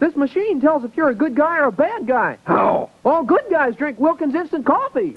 This machine tells if you're a good guy or a bad guy. How? All good guys drink Wilkins Instant Coffee.